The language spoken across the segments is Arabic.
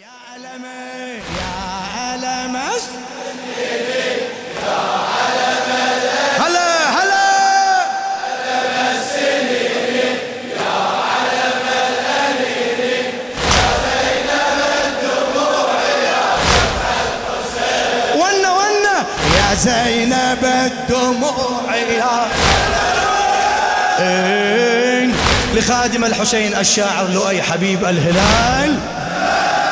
يا ألمي يا ألمس هلا هلا. ونا ونا يا زينب الدموع يا. إيه لخادم الحسين الشاعر لؤي حبيب الهلال.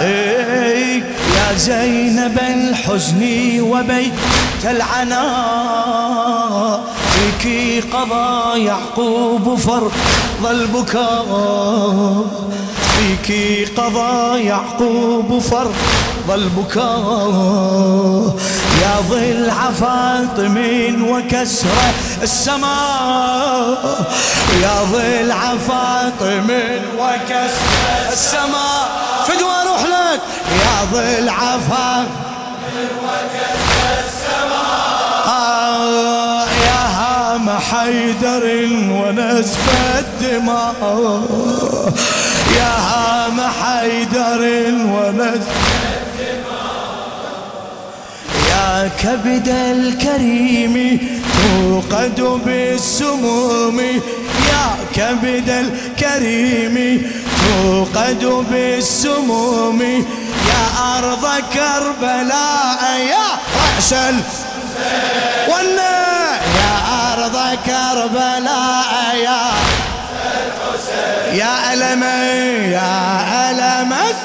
إيه يا زينب الحزن وبيت العناء فيك قضى يعقوب فرض البكاء. فيك قضى يعقوب فرض البكاء. يا ضلع فاطم وكسر السماء. يا ضلع فاطم وكسر السماء. فدوى أروح لك. يا ضلع فاطم آه يا هام حيدر ونسف الدماء. يا هام حيدر ونسف يا كبد الكريم توقد بالسموم. يا كبد الكريم توقد بالسموم. يا أرض كربلاء يا رأس ال ونا يا أرض كربلاء يا يا ألمي يا ألمس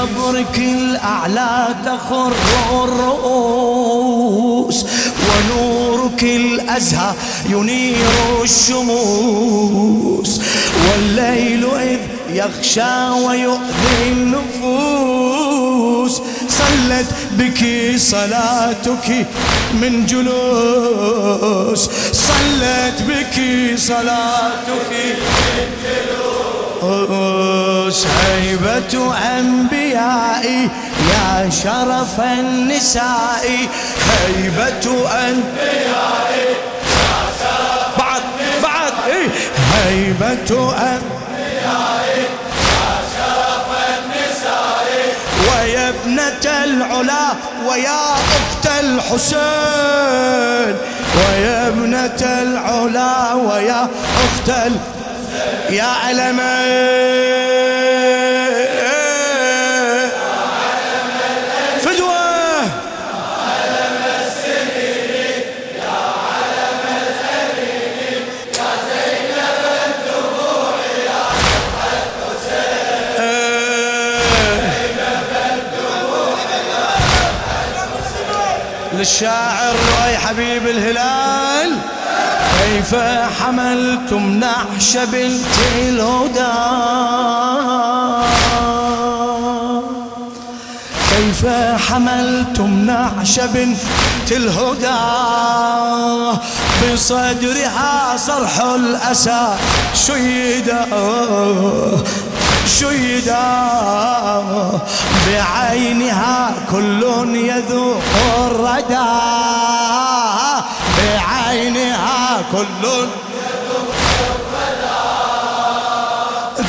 صبرك الأعلى تخر الرؤوس ونورك الأزهى ينير الشموس والليل إذ يخشى ويؤذي النفوس صلت بك صلاتك من جلوس صلت بك صلاتك أوس هيبة أنبيائي يا شرف النساء هيبة أنبيائي يا شرف بعد بعد إيه؟ هيبة أنبيائي يا شرف النساء ويا ابنة العلا ويا أخت الحسين ويا ابنة العلا ويا أخت الحسين يا فدوة للشاعر رأي حبيب الهلال. كيف حملتم نعش بنت الهدى؟ كيف حملتم نعش بنت الهدى؟ بصدرها صرح الأسى شيدا شيدا. بعينها كل يذوق الردى. كل.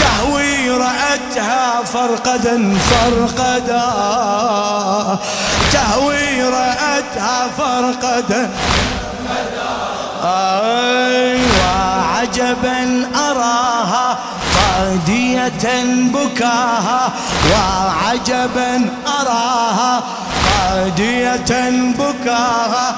تهوي رأتها فرقدا فرقدا. تهوي رأتها فرقدا. أي وعجبا أراها قادية بكاها. وعجبا أراها قادية بكاها.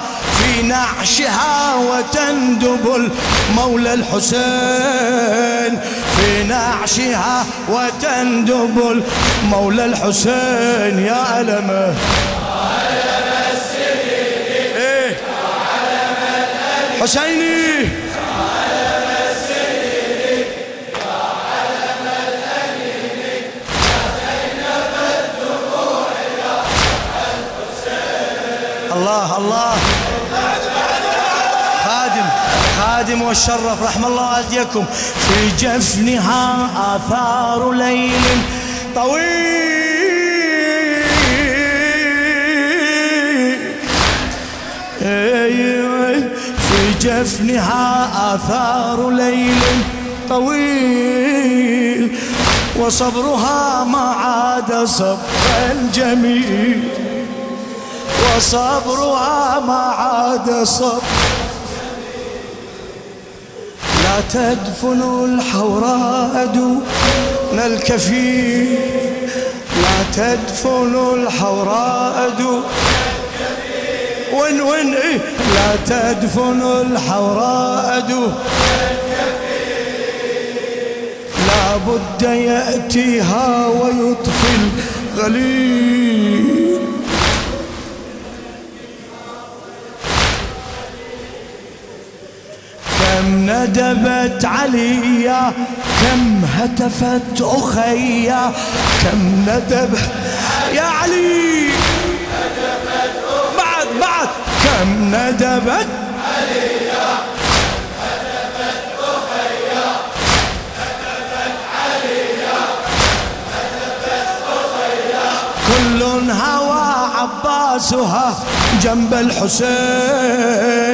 في نعشها وتندب المولى الحسين. في نعشها وتندب المولى الحسين. يا ألمه إيه. حسيني. الله الله خادم خادم والشرف رحم الله والديكم في جفنها آثار ليل طويل. في جفنها آثار ليل طويل. وصبرها ما عاد صبرا جميل وصبرها ما عاد صبر لا تدفن الحوراء دون الكفيل لا تدفن الحوراء دون وين وين؟ إيه. لا تدفن الحوراء دون لا بد يأتيها ويطفي الغليل كم ندبت عليا كم هتفت أخيا كم ندبت يا علي. بعد بعد. كم ندبت عليا كل هوى عباسها جنب الحسين.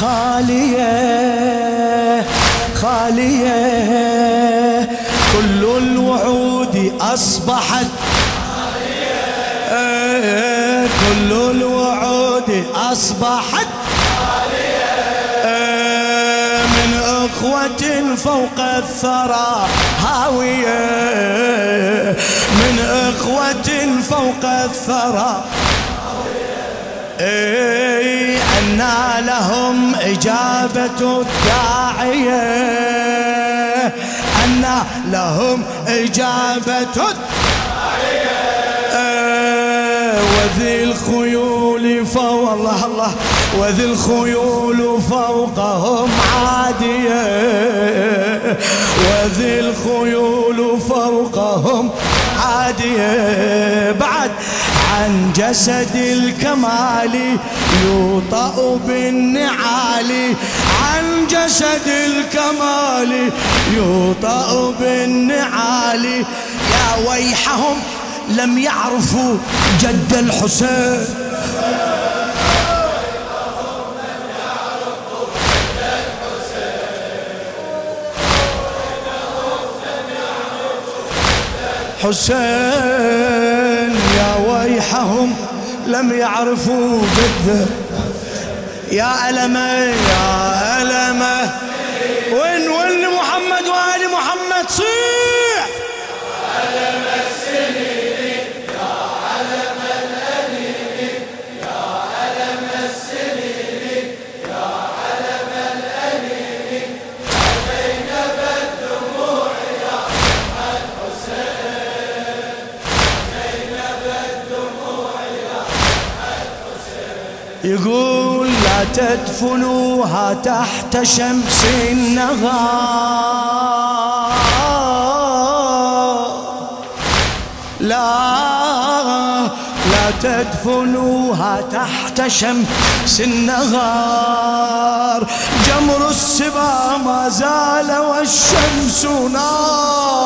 خالية خالية. كل الوعود أصبحت خالية. كل الوعود أصبحت من أخوة فوق الثرى هاوية. من أخوة فوق الثرى إي أنا لهم إجابة الداعية. أنا لهم إجابة الداعية. وذي الخيول فوق الله الله. وذي الخيول فوقهم عادية. وذي الخيول فوقهم عادية. بعد عن جسد الكمال يوطأ بالنعال. عن جسد الكمال يوطأ بالنعال. يا ويحهم لم يعرفوا جد الحسين. حسين. ويحهم لم يعرفوا جده يا ألمه يا ألمه يقول لا تدفنوها تحت شمس النهار. لا لا تدفنوها تحت شمس النهار. جمر السبا ما زال والشمس نار.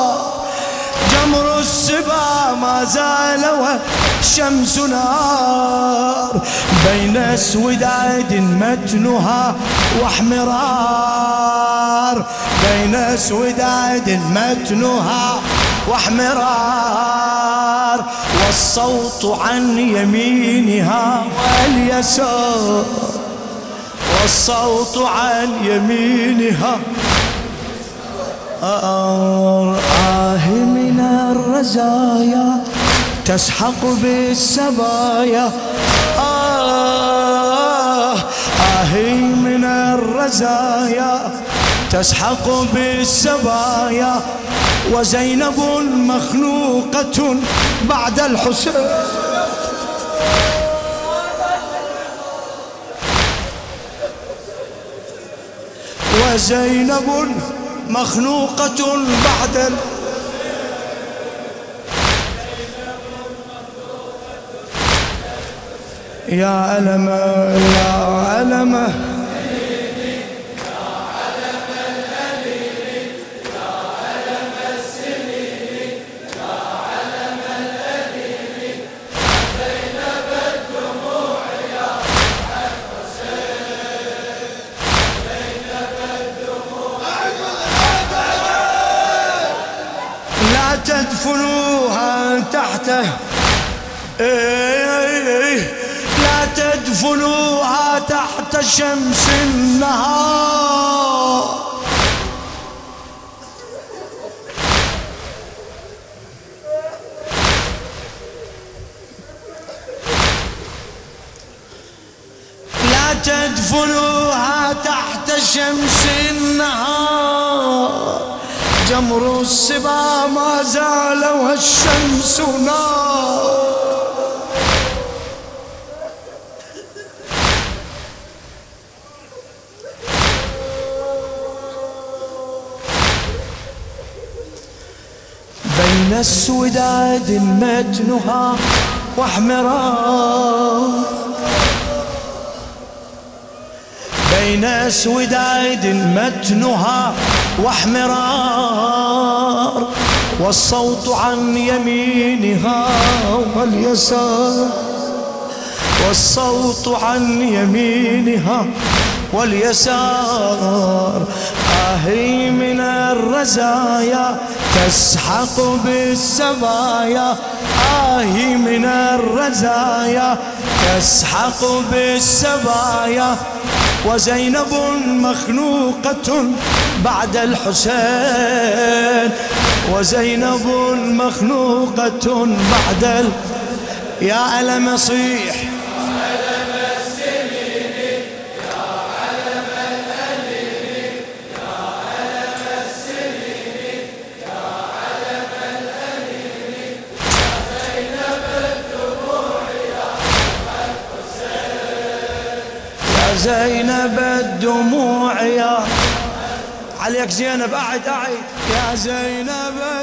ما زال والشمس نار بين اسوداد متنها واحمرار بين اسوداد متنها واحمرار والصوت عن يمينها واليسار والصوت عن يمينها آه الرزايا تسحق بالسبايا. آه آهي من الرزايا. تسحق بالسبايا. وزينب مخلوقة بعد الحسين. وزينب مخلوقة بعد يا ألم يا ألم. تدفنوها تحته. تدفنوها تحت شمس النهار. لا تدفنوها تحت شمس النهار. جمر السبا ما زال والشمس نار. بين السوداد متنها واحمرار بين اسوداد متنها واحمرار والصوت عن يمينها واليسار. والصوت عن يمينها واليسار. آهي من الرزايا تسحق بالسبايا آهي من الرزايا. تسحق بالسبايا وزينب مخنوقة بعد الحسين. وزينب مخنوقة بعد ال... يا ألم صيح زينب الدموع يا عليك زينب أعد أعد. يا زينب